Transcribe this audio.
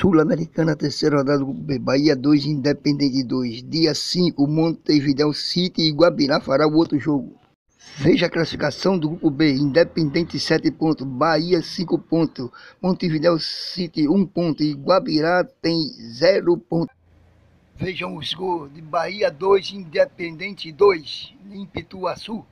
Sul-Americana, terceira rodada do Grupo B. Bahia 2, Independente 2. Dia 5, Montevideo City e Guabirá fará o outro jogo. Veja a classificação do Grupo B. Independente 7 pontos, Bahia 5 pontos, Montevideo City 1 ponto e Guabirá tem 0 pontos. Vejam os gols de Bahia 2, Independente 2, em Pituaçu.